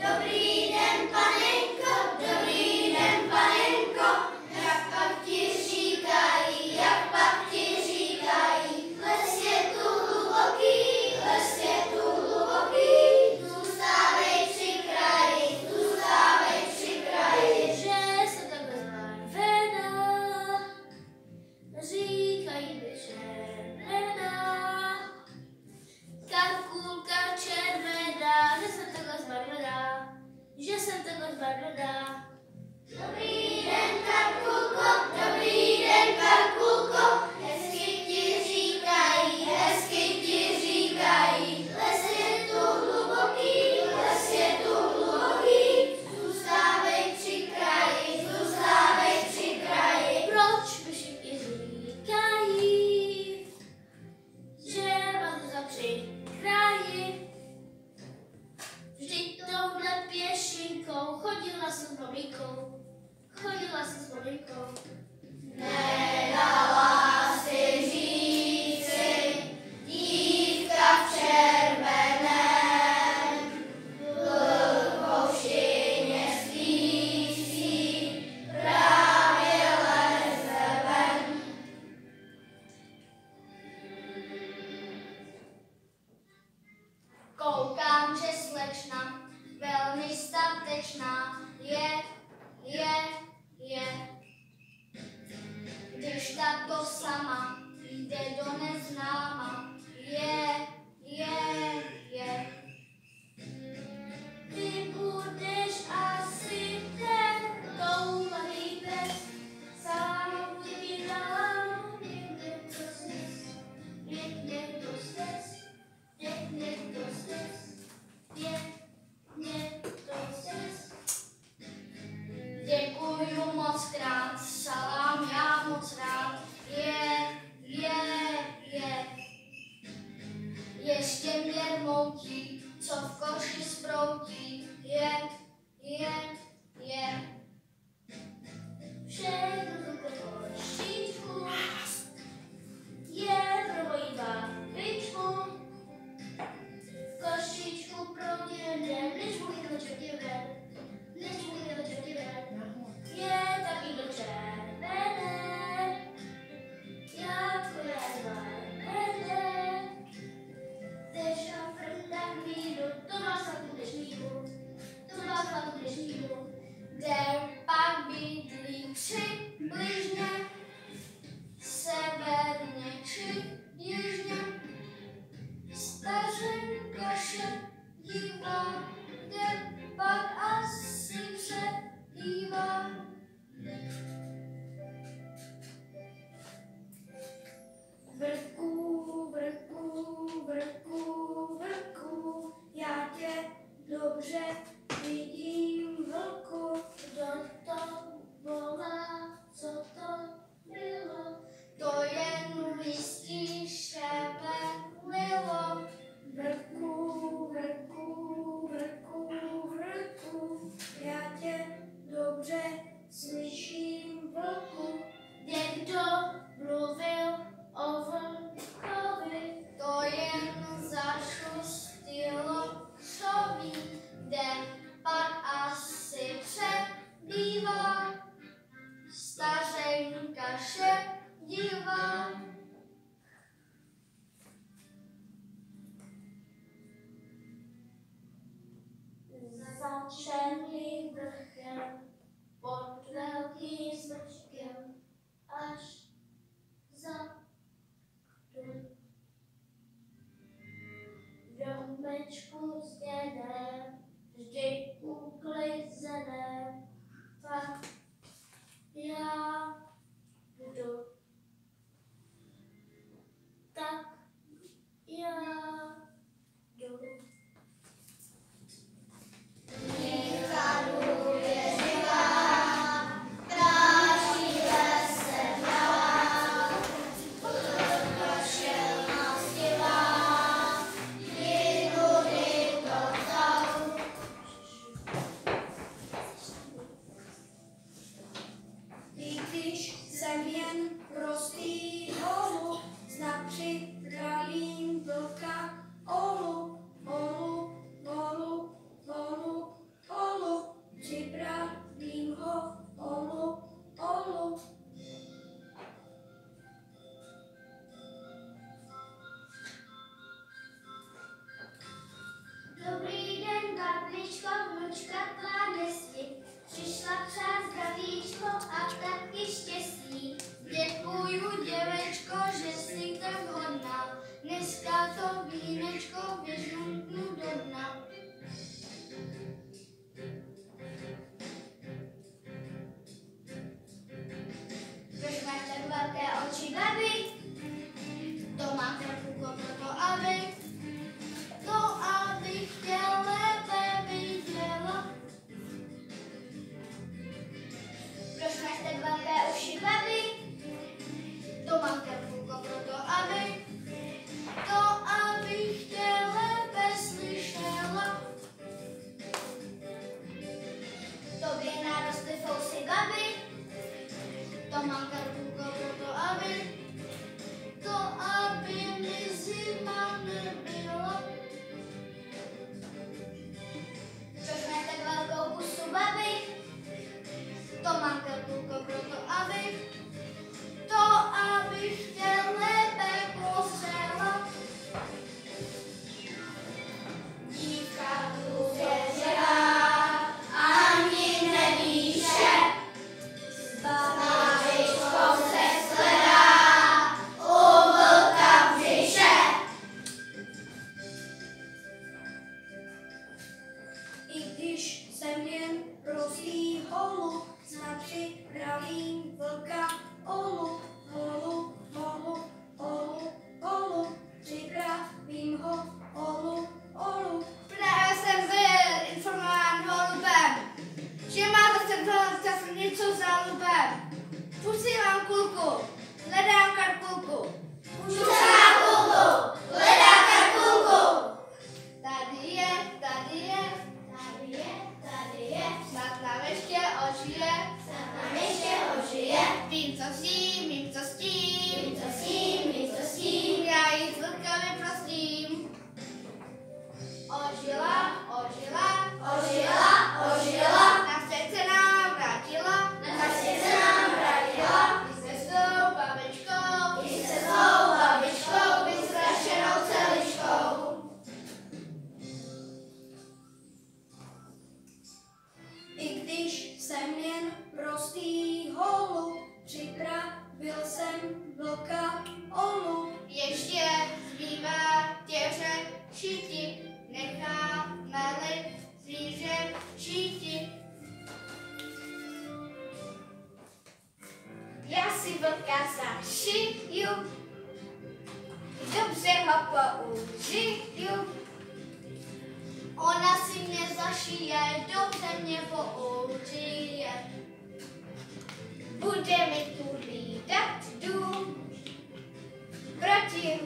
Dobrý Baruda. Shabir. holy. mluvil o vlkovi, to jen zašustilo šoví, kde pak asi přebývá stařenka šedivá. Začali Almanca Když jsem jen prostý holub, snad připravím vlka olup, olup, olup, olup, olup, připravím ho olup, olup. Právě jsem byl informován holubem, že máte se čas něco za lubem. Pusím vám kulku, hledám karkulku. Můžu Já si vlka zašiju, dobře ho použiju. Ona si mě zašije, dobře mě použije. Bude mi tu lídat dům, proti